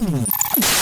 Mm-hmm.